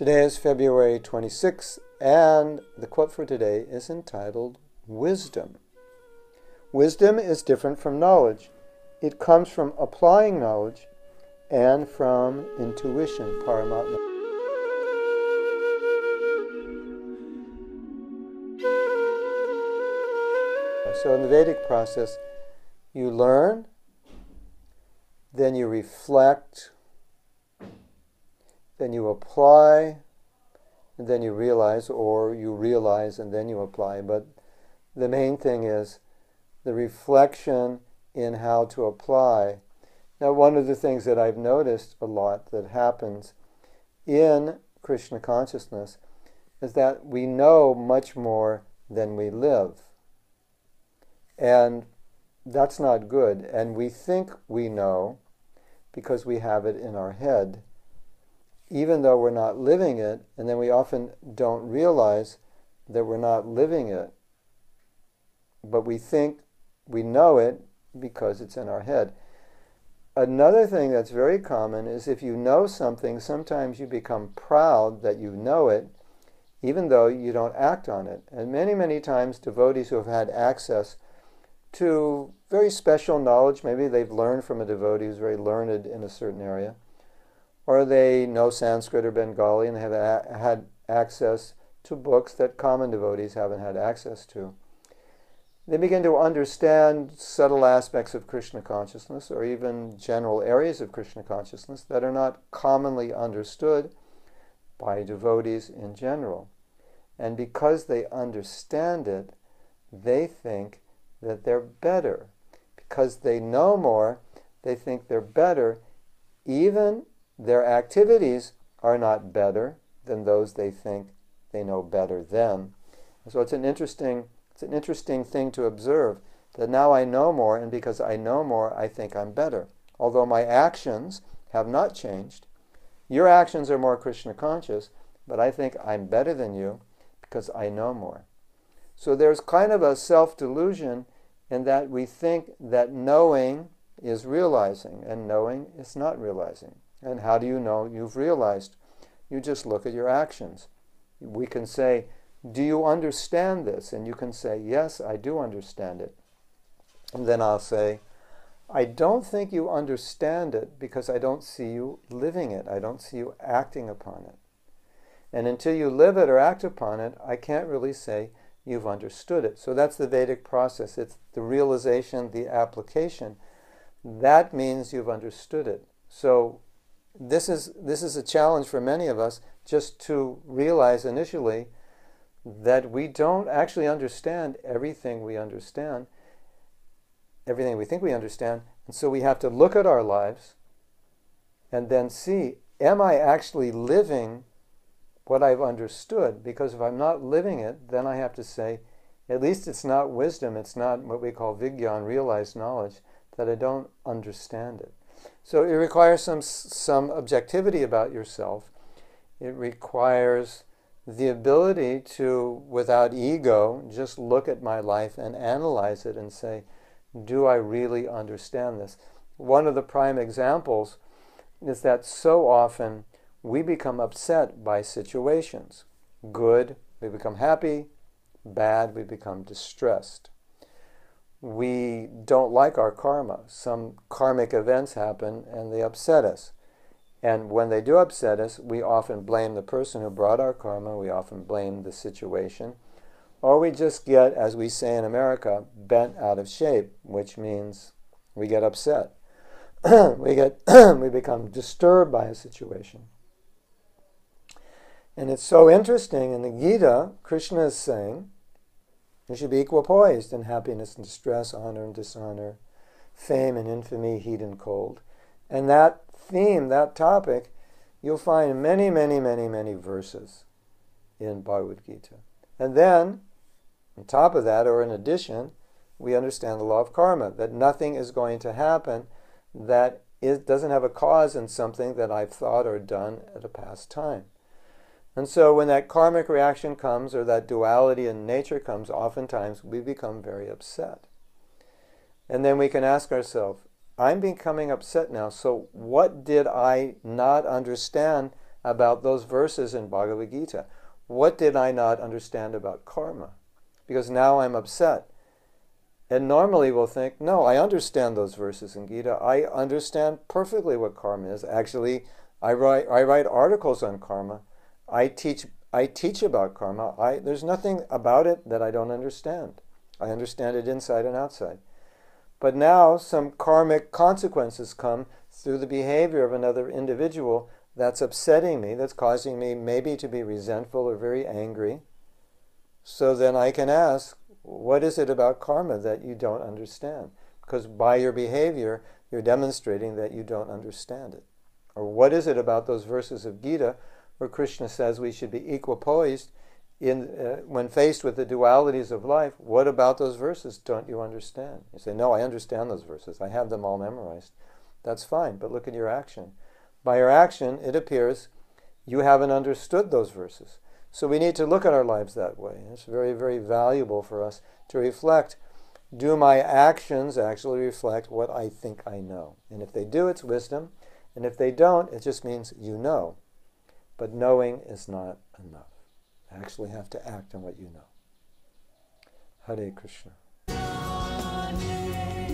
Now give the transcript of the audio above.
Today is February 26th, and the quote for today is entitled Wisdom. Wisdom is different from knowledge. It comes from applying knowledge and from intuition, paramatma. So in the Vedic process, you learn, then you reflect, then you apply, and then you realize, or you realize and then you apply. But the main thing is the reflection in how to apply. Now, one of the things that I've noticed a lot that happens in Krishna consciousness is that we know much more than we live. And that's not good. And we think we know because we have it in our head even though we're not living it, and then we often don't realize that we're not living it. But we think we know it because it's in our head. Another thing that's very common is if you know something, sometimes you become proud that you know it, even though you don't act on it. And many, many times, devotees who have had access to very special knowledge, maybe they've learned from a devotee who's very learned in a certain area, or they know Sanskrit or Bengali and have had access to books that common devotees haven't had access to. They begin to understand subtle aspects of Krishna consciousness or even general areas of Krishna consciousness that are not commonly understood by devotees in general. And because they understand it, they think that they're better. Because they know more, they think they're better, even their activities are not better than those they think they know better than. So it's an interesting it's an interesting thing to observe that now I know more and because I know more I think I'm better. Although my actions have not changed. Your actions are more Krishna conscious, but I think I'm better than you because I know more. So there's kind of a self-delusion in that we think that knowing is realizing and knowing is not realizing. And how do you know you've realized? You just look at your actions. We can say, Do you understand this? And you can say, Yes, I do understand it. And then I'll say, I don't think you understand it because I don't see you living it. I don't see you acting upon it. And until you live it or act upon it, I can't really say you've understood it. So that's the Vedic process. It's the realization, the application. That means you've understood it. So this is this is a challenge for many of us just to realize initially that we don't actually understand everything we understand everything we think we understand. And so we have to look at our lives and then see am i actually living what i've understood? Because if i'm not living it then i have to say at least it's not wisdom. It's not what we call vigyan realized knowledge that i don't understand it so it requires some, some objectivity about yourself. It requires the ability to, without ego, just look at my life and analyze it and say, do I really understand this? One of the prime examples is that so often we become upset by situations. Good, we become happy. Bad, we become distressed we don't like our karma. Some karmic events happen and they upset us. And when they do upset us, we often blame the person who brought our karma, we often blame the situation, or we just get, as we say in America, bent out of shape, which means we get upset. we get we become disturbed by a situation. And it's so interesting in the Gita, Krishna is saying we should be equal poised in happiness and distress, honor and dishonor, fame and infamy, heat and cold. And that theme, that topic, you'll find many, many, many, many verses in Bhagavad Gita. And then, on top of that, or in addition, we understand the law of karma, that nothing is going to happen that is, doesn't have a cause in something that I've thought or done at a past time. And so when that karmic reaction comes or that duality in nature comes, oftentimes we become very upset. And then we can ask ourselves, I'm becoming upset now, so what did I not understand about those verses in Bhagavad Gita. What did I not understand about karma? Because now I'm upset. And normally we'll think, no, I understand those verses in Gita. I understand perfectly what karma is. Actually, I write, I write articles on karma. I teach, I teach about karma. I, there's nothing about it that I don't understand. I understand it inside and outside. But now some karmic consequences come through the behavior of another individual that's upsetting me, that's causing me maybe to be resentful or very angry. So then I can ask, what is it about karma that you don't understand? Because by your behavior, you're demonstrating that you don't understand it. Or what is it about those verses of Gita where Krishna says we should be equipoised in, uh, when faced with the dualities of life? What about those verses don't you understand? You say, No, I understand those verses. I have them all memorized. That's fine, but look at your action. By your action, it appears you haven't understood those verses. So we need to look at our lives that way. It's very, very valuable for us to reflect do my actions actually reflect what I think I know? And if they do, it's wisdom. And if they don't, it just means you know. But knowing is not enough. You actually have to act on what you know. Hare Krishna. Hare